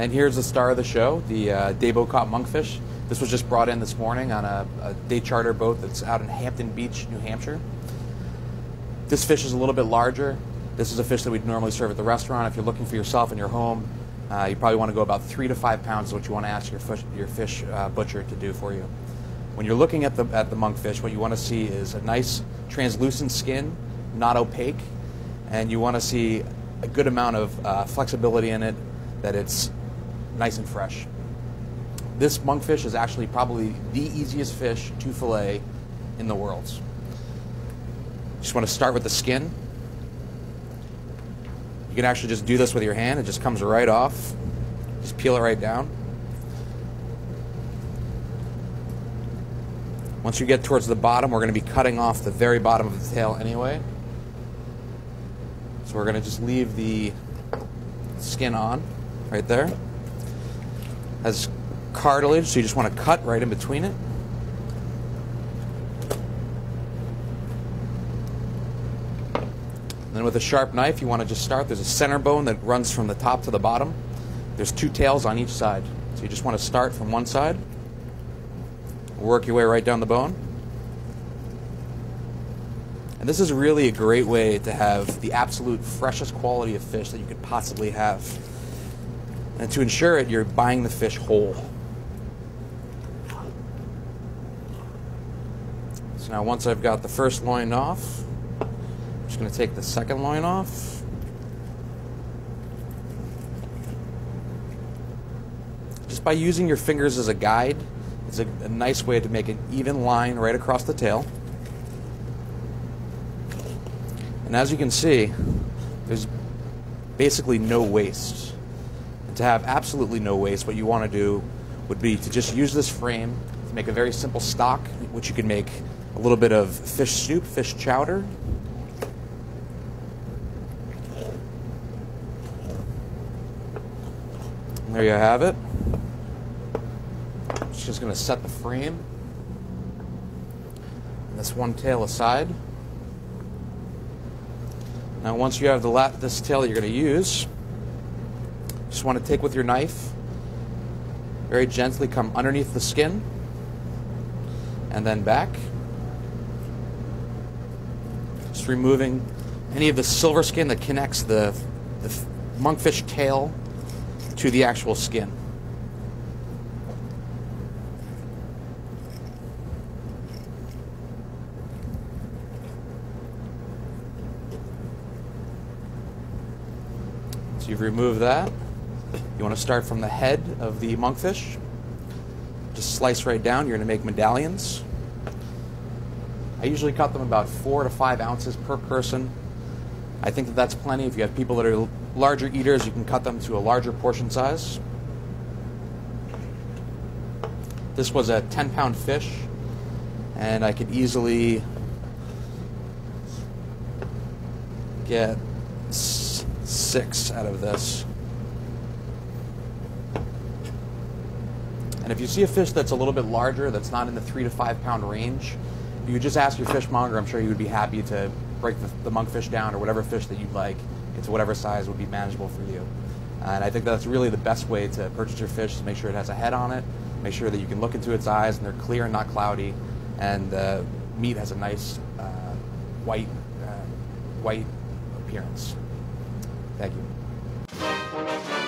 And here's the star of the show, the uh, day boat caught monkfish. This was just brought in this morning on a, a day charter boat that's out in Hampton Beach, New Hampshire. This fish is a little bit larger. This is a fish that we'd normally serve at the restaurant. If you're looking for yourself in your home, uh, you probably want to go about three to five pounds is what you want to ask your fish, your fish uh, butcher to do for you. When you're looking at the, at the monkfish, what you want to see is a nice translucent skin, not opaque, and you want to see a good amount of uh, flexibility in it, that it's nice and fresh. This monkfish is actually probably the easiest fish to fillet in the world. Just want to start with the skin. You can actually just do this with your hand. It just comes right off. Just peel it right down. Once you get towards the bottom, we're going to be cutting off the very bottom of the tail anyway. So we're going to just leave the skin on right there. Has cartilage, so you just want to cut right in between it. Then with a sharp knife, you want to just start. There's a center bone that runs from the top to the bottom. There's two tails on each side. So you just want to start from one side, work your way right down the bone. And this is really a great way to have the absolute freshest quality of fish that you could possibly have. And to ensure it, you're buying the fish whole. So now once I've got the first loin off, I'm just going to take the second loin off. Just by using your fingers as a guide, it's a, a nice way to make an even line right across the tail. And as you can see, there's basically no waste. To have absolutely no waste, what you want to do would be to just use this frame to make a very simple stock, which you can make a little bit of fish soup, fish chowder. And there you have it. Just going to set the frame. And this one tail aside. Now, once you have the this tail that you're going to use, just want to take with your knife, very gently come underneath the skin, and then back. Just removing any of the silver skin that connects the, the monkfish tail to the actual skin. So you've removed that. You want to start from the head of the monkfish. Just slice right down. You're going to make medallions. I usually cut them about four to five ounces per person. I think that that's plenty. If you have people that are larger eaters, you can cut them to a larger portion size. This was a 10 pound fish, and I could easily get six out of this. And if you see a fish that's a little bit larger, that's not in the three to five pound range, you just ask your fishmonger. I'm sure he would be happy to break the, the monkfish down or whatever fish that you'd like into whatever size would be manageable for you. And I think that's really the best way to purchase your fish is make sure it has a head on it, make sure that you can look into its eyes and they're clear and not cloudy, and the meat has a nice uh, white, uh, white appearance. Thank you.